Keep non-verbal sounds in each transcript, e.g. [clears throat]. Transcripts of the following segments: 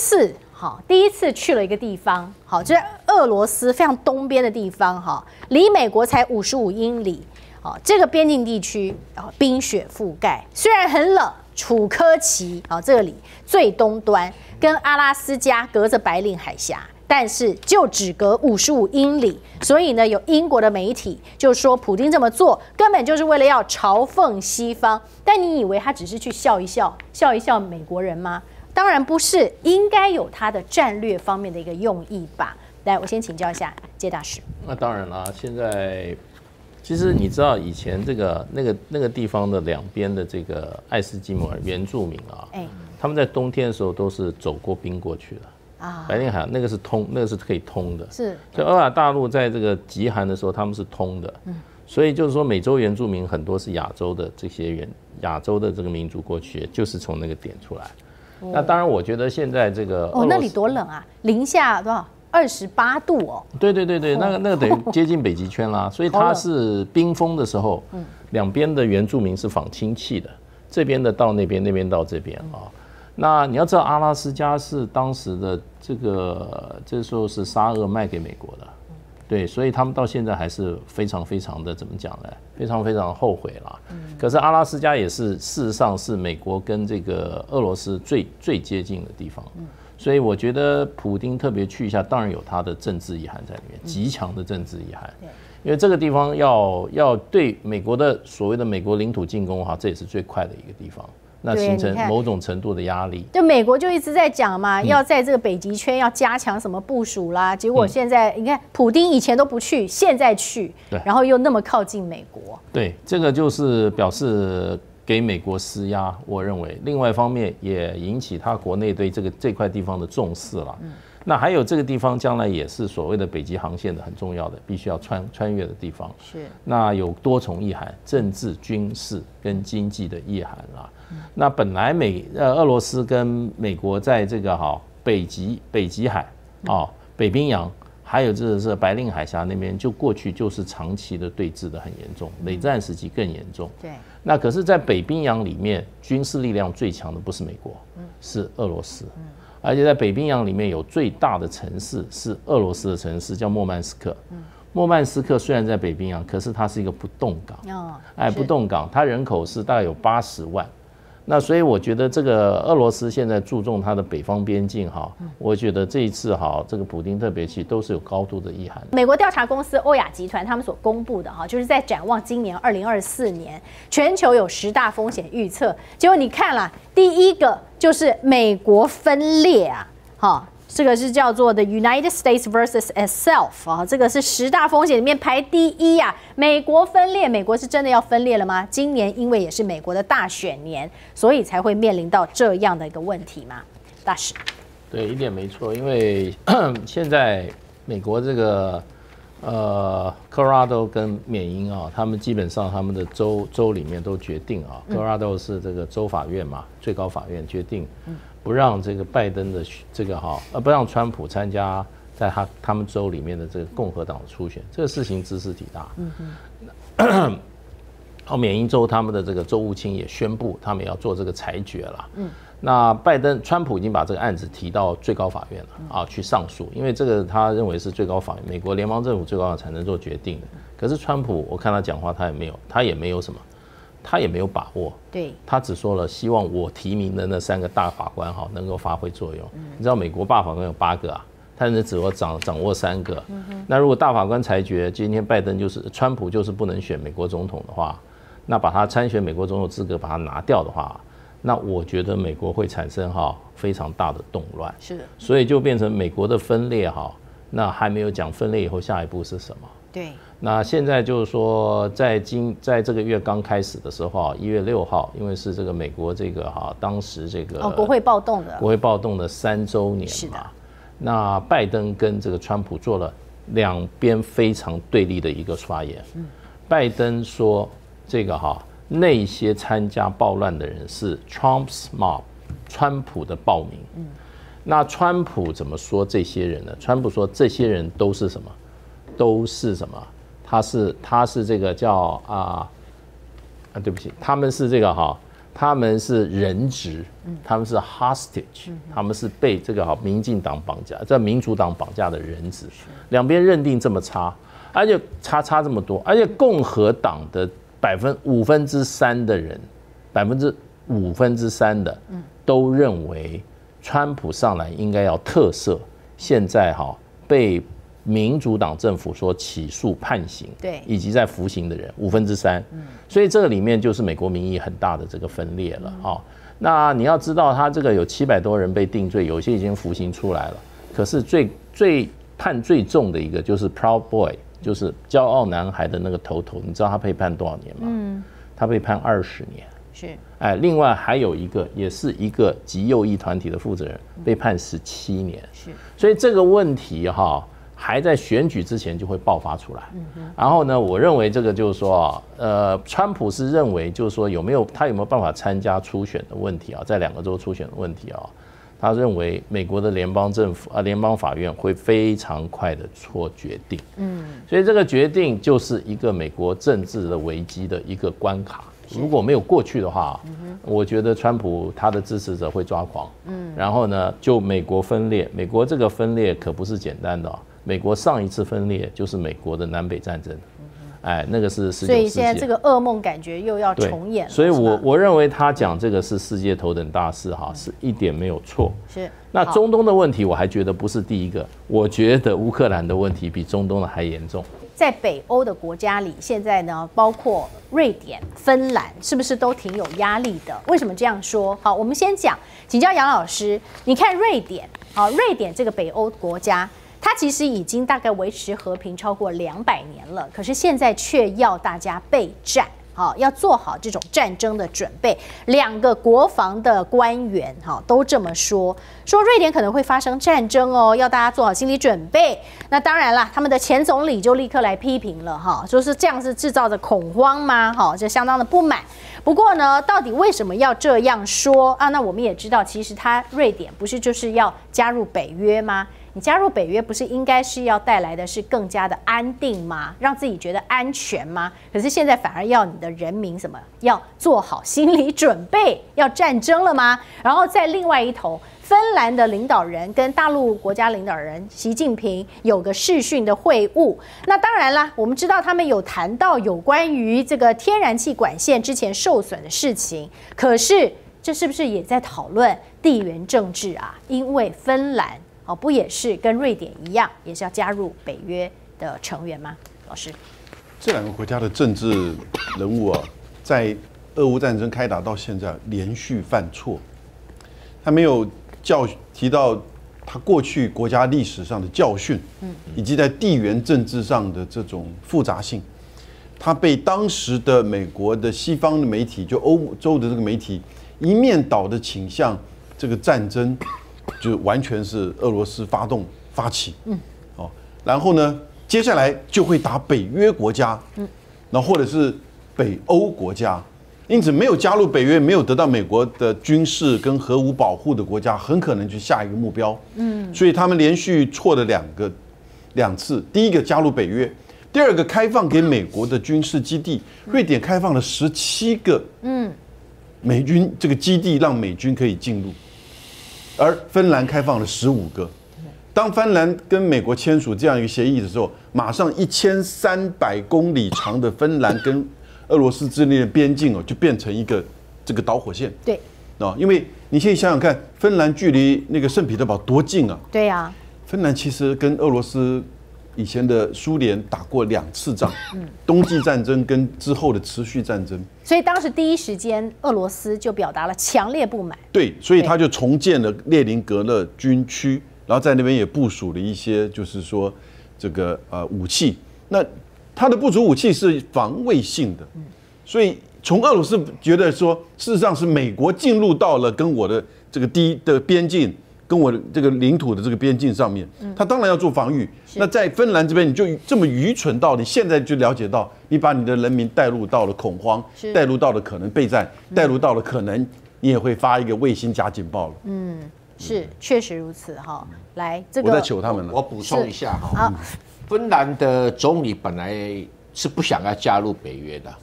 次，好，第一次去了一个地方，好，就是俄罗斯非常东边的地方，哈，离美国才五十五英里，好，这个边境地区啊，冰雪覆盖，虽然很冷，楚科奇啊，这里最东端跟阿拉斯加隔着白令海峡。但是就只隔五十五英里，所以呢，有英国的媒体就说，普京这么做根本就是为了要嘲讽西方。但你以为他只是去笑一笑，笑一笑美国人吗？当然不是，应该有它的战略方面的一个用意吧。来，我先请教一下谢大使。那当然了，现在其实你知道以前这个那个那个地方的两边的这个爱斯基摩原住民啊，哎，他们在冬天的时候都是走过冰过去的。啊，白令海那个是通，那个是可以通的。是，所以欧亚大陆在这个极寒的时候，他们是通的。嗯，所以就是说，美洲原住民很多是亚洲的这些原亚洲的这个民族过去，就是从那个点出来。那当然，我觉得现在这个哦，那里多冷啊，零下多少？二十八度哦。对对对对，那个那个等于 [laughs] 接近北极圈啦。所以它是冰封的时候，嗯，两边的原住民是仿亲戚的，这边的到那边，那边到这边啊。那你要知道，阿拉斯加是当时的这个，这时候是沙俄卖给美国的，对，所以他们到现在还是非常非常的怎么讲呢？非常非常后悔了。可是阿拉斯加也是事实上是美国跟这个俄罗斯最最接近的地方，所以我觉得普丁特别去一下，当然有他的政治遗憾在里面，极强的政治遗憾。因为这个地方要要对美国的所谓的美国领土进攻哈，这也是最快的一个地方。那形成某种程度的压力，就美国就一直在讲嘛，要在这个北极圈要加强什么部署啦。结果现在你看，普丁以前都不去，现在去，然后又那么靠近美国。对，这个就是表示给美国施压。我认为，另外一方面也引起他国内对这个这块地方的重视了。那还有这个地方将来也是所谓的北极航线的很重要的，必须要穿穿越的地方。是。那有多重意涵，政治、军事跟经济的意涵啊。那本来美呃俄罗斯跟美国在这个哈北极北极海啊北冰洋，还有这个是白令海峡那边，就过去就是长期的对峙的很严重，冷战时期更严重。对。那可是，在北冰洋里面，军事力量最强的不是美国，是俄罗斯。嗯。而且在北冰洋里面有最大的城市是俄罗斯的城市，叫莫曼斯克。嗯。莫曼斯克虽然在北冰洋，可是它是一个不动港。哦。哎，不动港，它人口是大概有八十万。那所以我觉得这个俄罗斯现在注重它的北方边境哈，我觉得这一次哈，这个普丁特别去都是有高度的意涵。美国调查公司欧亚集团他们所公布的哈，就是在展望今年二零二四年，全球有十大风险预测，结果你看了第一个就是美国分裂啊，哈。这个是叫做 The United States versus itself 啊，这个是十大风险里面排第一呀。美国分裂，美国是真的要分裂了吗？今年因为也是美国的大选年，所以才会面临到这样的一个问题吗？大使，对，一点没错。因为 [clears throat] 现在美国这个呃，Colorado 跟缅因啊，他们基本上他们的州州里面都决定啊，Colorado 是这个州法院嘛，最高法院决定。不让这个拜登的这个哈，呃，不让川普参加在他他们州里面的这个共和党的初选，这个事情知识体大。嗯嗯。[coughs] 奥缅因州他们的这个州务卿也宣布，他们要做这个裁决了。嗯。那拜登、川普已经把这个案子提到最高法院了啊，去上诉，因为这个他认为是最高法院，美国联邦政府最高法才能做决定的。可是川普，我看他讲话，他也没有，他也没有什么。他也没有把握，对，他只说了希望我提名的那三个大法官哈能够发挥作用。你知道美国大法官有八个啊，他只只握掌掌握三个。那如果大法官裁决今天拜登就是川普就是不能选美国总统的话，那把他参选美国总统资格把他拿掉的话，那我觉得美国会产生哈非常大的动乱。是的，所以就变成美国的分裂哈。那还没有讲分裂以后下一步是什么？对。那现在就是说，在今在这个月刚开始的时候啊，一月六号，因为是这个美国这个哈，当时这个哦，国会暴动的国会暴动的三周年嘛，那拜登跟这个川普做了两边非常对立的一个发言。嗯，拜登说这个哈，那些参加暴乱的人是 Trump's mob，川普的暴民。嗯，那川普怎么说这些人呢？川普说这些人都是什么？都是什么？他是他是这个叫啊啊，对不起，他们是这个哈他们是人质，他们是 hostage，他们是被这个哈民进党绑架，在民主党绑架的人质，两边认定这么差，而且差差这么多，而且共和党的百分五分之三的人，百分之五分之三的，都认为川普上来应该要特赦，现在哈被民主党政府说起诉判刑，对。以及在服刑的人五分之三，所以这个里面就是美国民意很大的这个分裂了啊、那你要知道，他这个有七百多人被定罪，有些已经服刑出来了，可是最最判最重的一个就是 Proud Boy，就是骄傲男孩的那个头头，你知道他被判多少年吗？嗯，他被判二十年。是哎，另外还有一个，也是一个极右翼团体的负责人，被判十七年。是，所以这个问题哈，还在选举之前就会爆发出来。然后呢，我认为这个就是说啊，呃，川普是认为就是说有没有他有没有办法参加初选的问题啊，在两个州初选的问题啊，他认为美国的联邦政府啊，联邦法院会非常快的做决定。嗯，所以这个决定就是一个美国政治的危机的一个关卡。如果没有过去的话，我觉得川普他的支持者会抓狂。嗯，然后呢，就美国分裂，美国这个分裂可不是简单的哦、美国上一次分裂就是美国的南北战争，哎，那个是十九世纪。所以现在这个噩梦感觉又要对重演了，所以我我认为他讲这个是世界头等大事哈，是一点没有错。是那中东的问题，我还觉得不是第一个，我觉得乌克兰的问题比中东的还严重。在北欧的国家里，现在呢，包括瑞典、芬兰，是不是都挺有压力的？为什么这样说？好，我们先讲，请教杨老师，你看瑞典，好，瑞典这个北欧国家，它其实已经大概维持和平超过两百年了，可是现在却要大家备战。好，要做好这种战争的准备。两个国防的官员哈都这么说，说瑞典可能会发生战争哦，要大家做好心理准备。那当然啦，他们的前总理就立刻来批评了哈，说是这样是制造着恐慌吗？哈，这相当的不满。不过呢，到底为什么要这样说啊？那我们也知道，其实他瑞典不是就是要加入北约吗？你加入北约不是应该是要带来的是更加的安定吗？让自己觉得安全吗？可是现在反而要你的人民什么要做好心理准备，要战争了吗？然后在另外一头，芬兰的领导人跟大陆国家领导人习近平有个视讯的会晤。那当然啦，我们知道他们有谈到有关于这个天然气管线之前受损的事情，可是这是不是也在讨论地缘政治啊？因为芬兰哦，不也是跟瑞典一样，也是要加入北约的成员吗？老师，这两个国家的政治人物啊，在俄乌战争开打到现在连续犯错，他没有教提到他过去国家历史上的教训，嗯。以及在地缘政治上的这种复杂性，他被当时的美国的西方的媒体，就欧洲的这个媒体一面倒的倾向这个战争，就完全是俄罗斯发动发起，嗯，哦，然后呢，接下来就会打北约国家，嗯，那或者是北欧国家，因此没有加入北约、没有得到美国的军事跟核武保护的国家，很可能就下一个目标，嗯，所以他们连续错了两个两次，第一个加入北约。第二个开放给美国的军事基地，瑞典开放了十七个，嗯，美军这个基地让美军可以进入，而芬兰开放了十五个。当芬兰跟美国签署这样一个协议的时候，马上一千三百公里长的芬兰跟俄罗斯之间的边境哦，就变成一个这个导火线对啊！因为你现在想想看，芬兰距离那个圣彼得堡多近啊！对呀、芬兰其实跟俄罗斯以前的苏联打过两次仗，嗯冬季战争跟之后的持续战争。所以当时第一时间，俄罗斯就表达了强烈不满。对，所以他就重建了列宁格勒军区，然后在那边也部署了一些，就是说这个呃武器。那他的部署武器是防卫性的，所以从俄罗斯觉得说，事实上是美国进入到了跟我的这个第一的边境。跟我这个领土的这个边境上面，他当然要做防御。那在芬兰这边，你就这么愚蠢到你现在就了解到，你把你的人民带入到了恐慌，带入到了可能备战，带入到了可能你也会发一个卫星假警报了。嗯是，确实如此哈。来，这个我在求他们了。我补充一下哈，好，芬兰的总理本来是不想要加入北约的，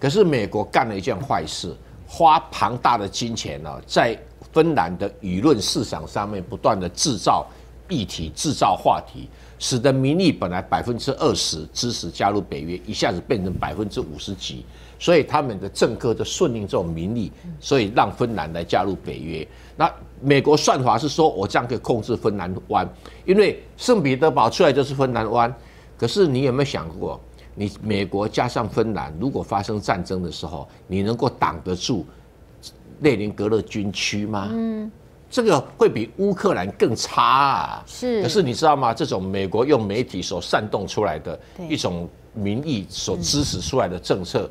可是美国干了一件坏事，花庞大的金钱呢，在芬兰的舆论市场上面不断的制造议题、制造话题，使得民意本来百分之二十支持加入北约，一下子变成百分之五十几。所以他们的政客就顺应这种民意，所以让芬兰来加入北约。那美国算法是说，我这样可以控制芬兰湾，因为圣彼得堡出来就是芬兰湾。可是你有没有想过，你美国加上芬兰，如果发生战争的时候，你能够挡得住列宁格勒军区吗？嗯，这个会比乌克兰更差啊。是。可是你知道吗？这种美国用媒体所煽动出来的一种民意所支持出来的政策。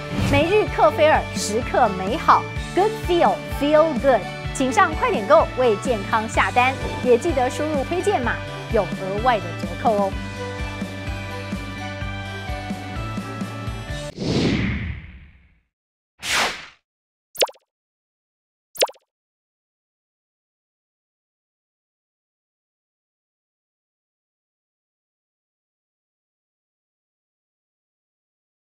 每日克菲尔，时刻美好，Good feel feel good。请上快点购为健康下单，也记得输入推荐码，有额外的折扣哦。